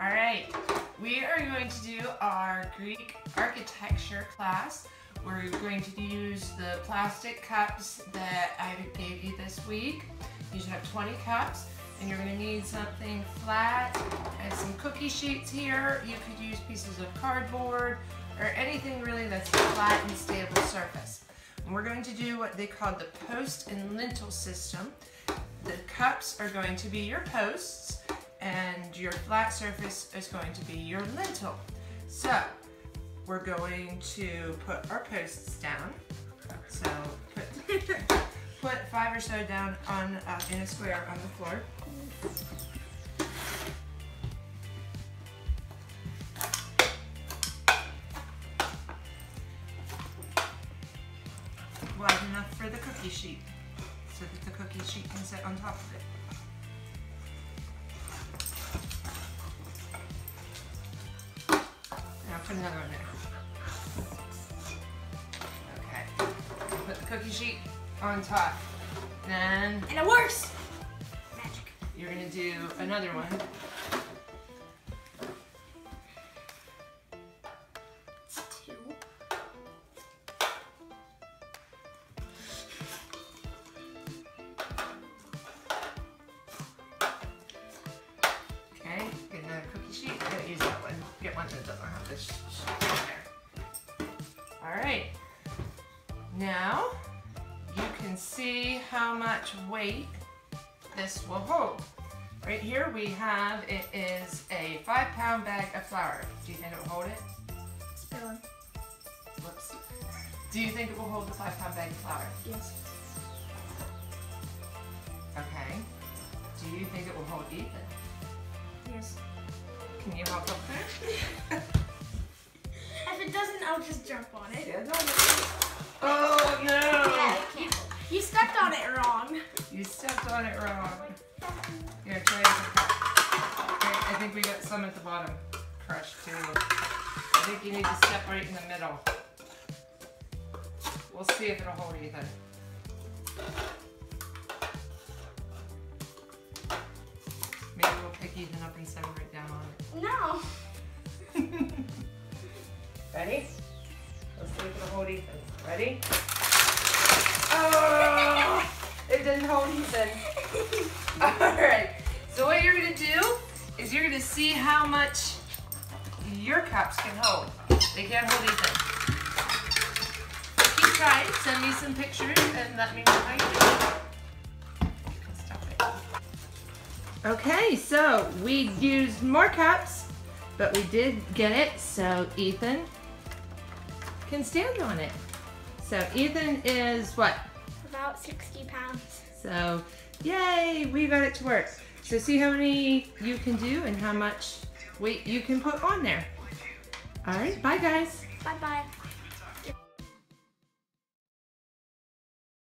All right, we are going to do our Greek architecture class. We're going to use the plastic cups that I gave you this week. You should have 20 cups and you're gonna need something flat and some cookie sheets here. You could use pieces of cardboard or anything really that's a flat and stable surface. And we're going to do what they call the post and lintel system. The cups are going to be your posts your flat surface is going to be your lintel. So we're going to put our posts down. So put, put five or so down on uh, in a square on the floor. Wide enough for the cookie sheet so that the cookie sheet can sit on top of it. Another one there. Okay. Put the cookie sheet on top. Then And it works! Magic. you're gonna do another one. One. Get one that doesn't have this there. Alright. Now, you can see how much weight this will hold. Right here we have, it is a five pound bag of flour. Do you think it will hold it? Spilling. Whoops. Do you think it will hold the five pound bag of flour? Yes. Okay. Do you think it will hold Ethan? Yes. Can you help up there? If it doesn't, I'll just jump on it. Yeah, no, no. Oh no! You, you stepped on it wrong. You stepped on it wrong. Here, try it. Okay, I think we got some at the bottom crushed too. I think you need to step right in the middle. We'll see if it'll hold Ethan. Maybe we'll pick Ethan up and set right it. Ready? Let's see if it'll hold Ethan. Ready? Oh! It didn't hold Ethan. Alright, so what you're gonna do is you're gonna see how much your cups can hold. They can't hold Ethan. Keep trying, send me some pictures and let me know how you do. It. Okay, so we used more cups, but we did get it, so Ethan can stand on it. So Ethan is what? About 60 pounds. So, yay, we got it to work. So see how many you can do and how much weight you can put on there. All right, bye guys. Bye bye.